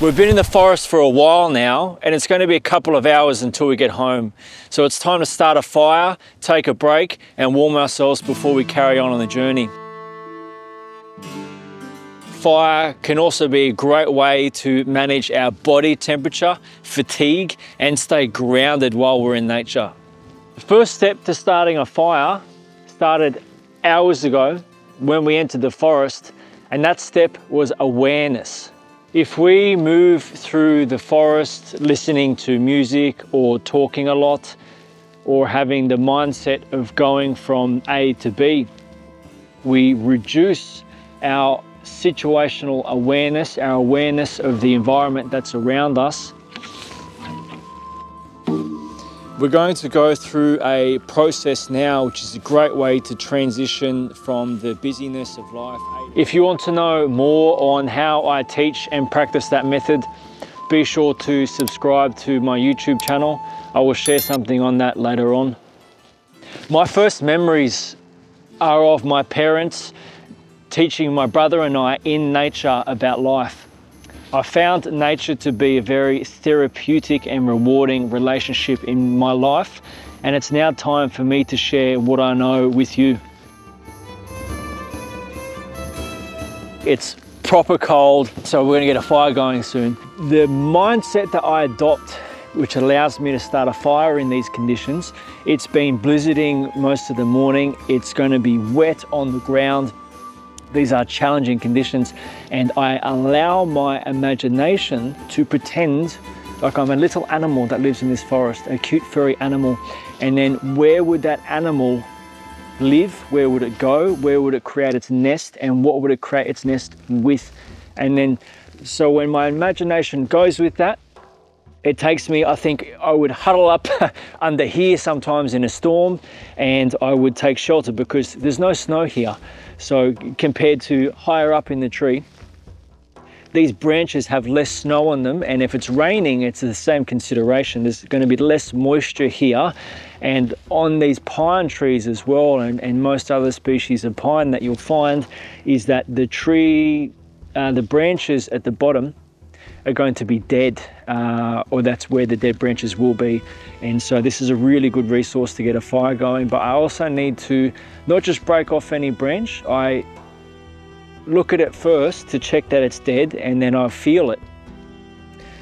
We've been in the forest for a while now, and it's going to be a couple of hours until we get home. So it's time to start a fire, take a break, and warm ourselves before we carry on on the journey. Fire can also be a great way to manage our body temperature, fatigue, and stay grounded while we're in nature. The first step to starting a fire started hours ago when we entered the forest, and that step was awareness. If we move through the forest listening to music or talking a lot or having the mindset of going from A to B, we reduce our situational awareness, our awareness of the environment that's around us we're going to go through a process now, which is a great way to transition from the busyness of life. If you want to know more on how I teach and practice that method, be sure to subscribe to my YouTube channel. I will share something on that later on. My first memories are of my parents teaching my brother and I in nature about life. I found nature to be a very therapeutic and rewarding relationship in my life, and it's now time for me to share what I know with you. It's proper cold, so we're gonna get a fire going soon. The mindset that I adopt which allows me to start a fire in these conditions. It's been blizzarding most of the morning. It's going to be wet on the ground. These are challenging conditions and I allow my imagination to pretend like I'm a little animal that lives in this forest, a cute furry animal. And then where would that animal live? Where would it go? Where would it create its nest? And what would it create its nest with? And then, so when my imagination goes with that, it takes me, I think I would huddle up under here sometimes in a storm and I would take shelter because there's no snow here. So compared to higher up in the tree, these branches have less snow on them and if it's raining it's the same consideration there's going to be less moisture here and on these pine trees as well and, and most other species of pine that you'll find is that the tree uh, the branches at the bottom are going to be dead uh, or that's where the dead branches will be. And so this is a really good resource to get a fire going but I also need to not just break off any branch. I look at it first to check that it's dead and then I feel it.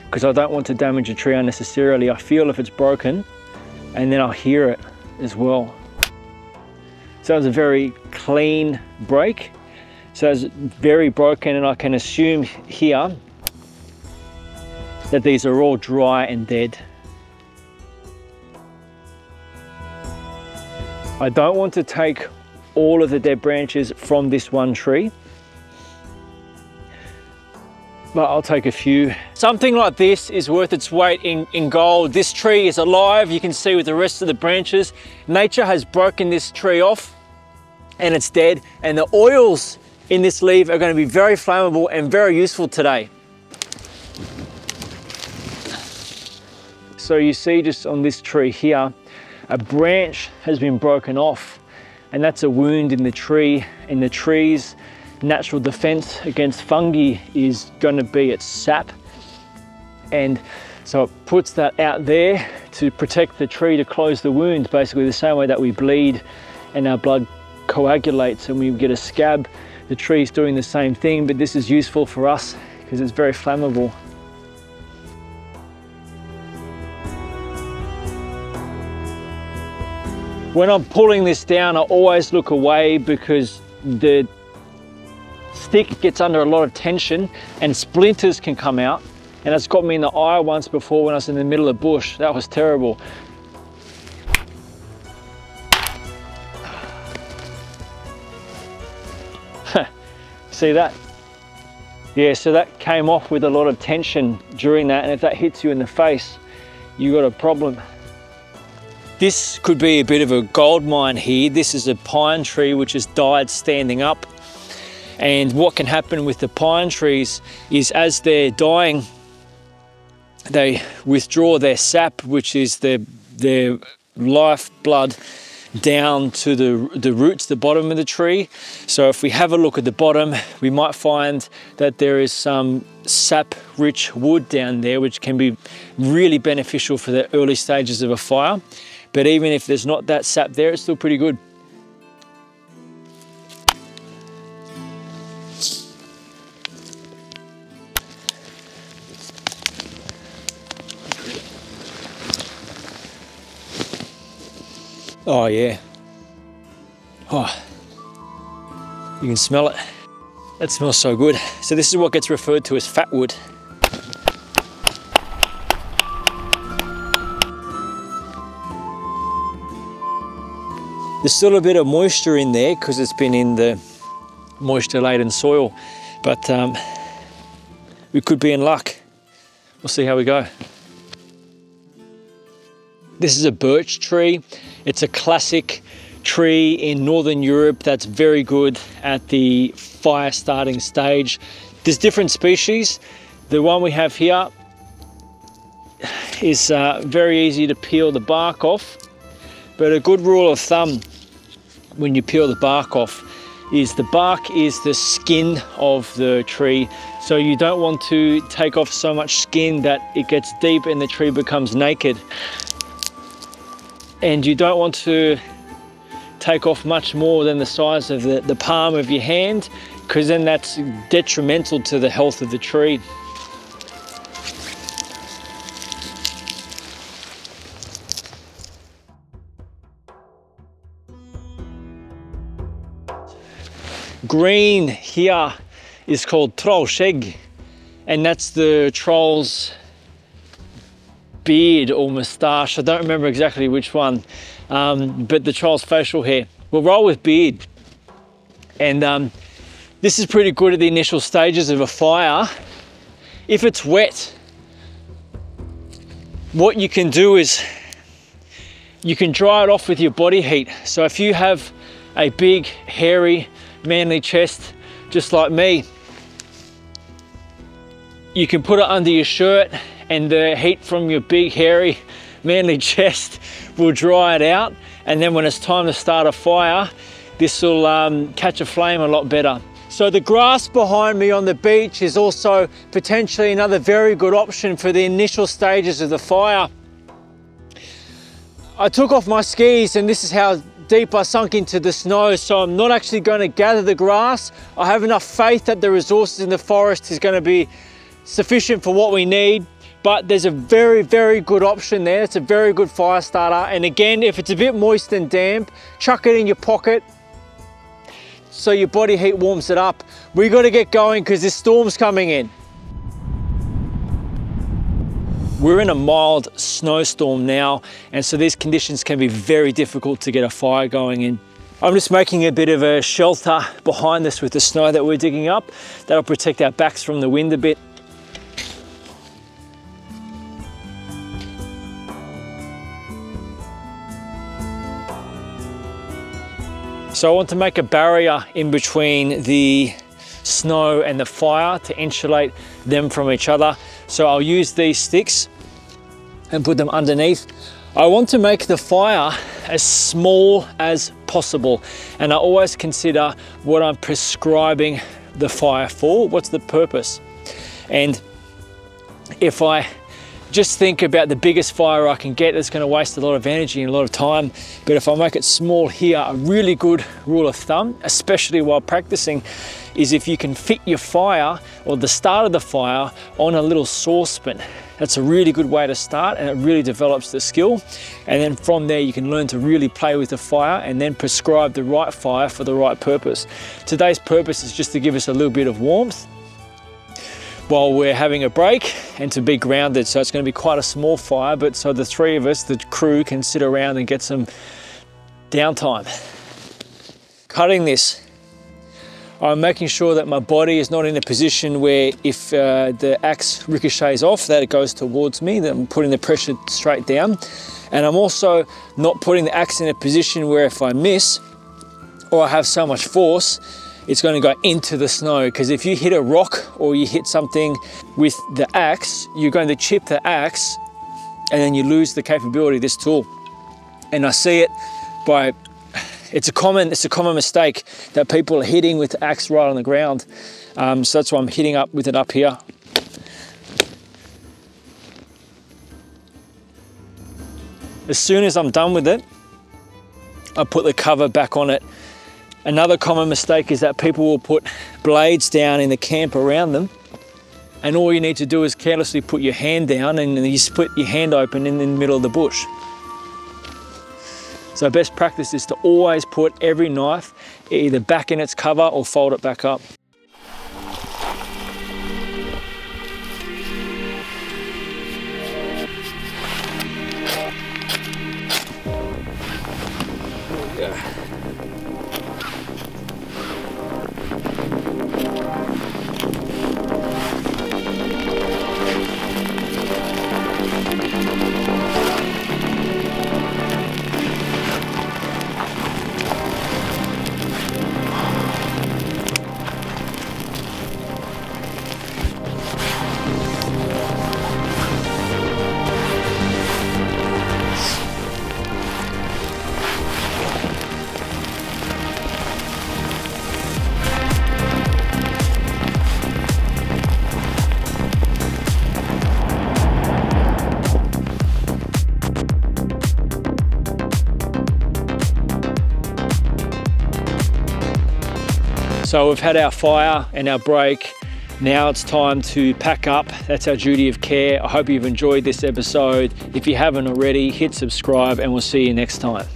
Because I don't want to damage a tree unnecessarily. I feel if it's broken and then I'll hear it as well. So it's a very clean break. So it's very broken and I can assume here that these are all dry and dead. I don't want to take all of the dead branches from this one tree, but I'll take a few. Something like this is worth its weight in, in gold. This tree is alive, you can see with the rest of the branches. Nature has broken this tree off and it's dead, and the oils in this leaf are going to be very flammable and very useful today. So you see just on this tree here, a branch has been broken off and that's a wound in the tree. In the tree's natural defense against fungi is going to be its sap. And so it puts that out there to protect the tree to close the wound, basically the same way that we bleed and our blood coagulates and we get a scab. The tree's doing the same thing, but this is useful for us because it's very flammable. When I'm pulling this down, I always look away because the stick gets under a lot of tension and splinters can come out. And it's got me in the eye once before when I was in the middle of bush. That was terrible. See that? Yeah, so that came off with a lot of tension during that. And if that hits you in the face, you got a problem. This could be a bit of a gold mine here. This is a pine tree which has died standing up. And what can happen with the pine trees is as they're dying, they withdraw their sap, which is their, their life blood down to the, the roots, the bottom of the tree. So if we have a look at the bottom, we might find that there is some sap rich wood down there, which can be really beneficial for the early stages of a fire. But even if there's not that sap there, it's still pretty good. Oh yeah. Oh, you can smell it. That smells so good. So this is what gets referred to as fat There's still a bit of moisture in there because it's been in the moisture laden soil, but um, we could be in luck. We'll see how we go. This is a birch tree. It's a classic tree in Northern Europe that's very good at the fire starting stage. There's different species. The one we have here is uh, very easy to peel the bark off, but a good rule of thumb when you peel the bark off is the bark is the skin of the tree. So you don't want to take off so much skin that it gets deep and the tree becomes naked and you don't want to take off much more than the size of the, the palm of your hand because then that's detrimental to the health of the tree. Green here is called trollskjegg and that's the troll's beard or moustache. I don't remember exactly which one, um, but the troll's facial hair. We'll roll with beard. And um, this is pretty good at the initial stages of a fire. If it's wet, what you can do is you can dry it off with your body heat. So if you have a big, hairy, manly chest, just like me, you can put it under your shirt and the heat from your big hairy manly chest will dry it out and then when it's time to start a fire this will um, catch a flame a lot better. So the grass behind me on the beach is also potentially another very good option for the initial stages of the fire. I took off my skis and this is how deep I sunk into the snow so I'm not actually going to gather the grass. I have enough faith that the resources in the forest is going to be sufficient for what we need but there's a very, very good option there. It's a very good fire starter. And again, if it's a bit moist and damp, chuck it in your pocket so your body heat warms it up. We got to get going because this storm's coming in. We're in a mild snowstorm now, and so these conditions can be very difficult to get a fire going in. I'm just making a bit of a shelter behind us with the snow that we're digging up. That'll protect our backs from the wind a bit. So I want to make a barrier in between the snow and the fire to insulate them from each other. So I'll use these sticks and put them underneath. I want to make the fire as small as possible. And I always consider what I'm prescribing the fire for. What's the purpose? And if I just think about the biggest fire I can get that's going to waste a lot of energy and a lot of time. But if I make it small here, a really good rule of thumb, especially while practicing, is if you can fit your fire or the start of the fire on a little saucepan. That's a really good way to start and it really develops the skill. And then from there, you can learn to really play with the fire and then prescribe the right fire for the right purpose. Today's purpose is just to give us a little bit of warmth while we're having a break and to be grounded. So it's going to be quite a small fire, but so the three of us, the crew, can sit around and get some downtime. Cutting this, I'm making sure that my body is not in a position where if uh, the axe ricochets off, that it goes towards me, that I'm putting the pressure straight down. And I'm also not putting the axe in a position where if I miss or I have so much force, it's going to go into the snow because if you hit a rock or you hit something with the axe, you're going to chip the axe and then you lose the capability of this tool. And I see it by it's a common it's a common mistake that people are hitting with the axe right on the ground. Um, so that's why I'm hitting up with it up here. As soon as I'm done with it, I put the cover back on it. Another common mistake is that people will put blades down in the camp around them and all you need to do is carelessly put your hand down and you split your hand open in the middle of the bush. So best practice is to always put every knife either back in its cover or fold it back up. So we've had our fire and our break. Now it's time to pack up. That's our duty of care. I hope you've enjoyed this episode. If you haven't already, hit subscribe and we'll see you next time.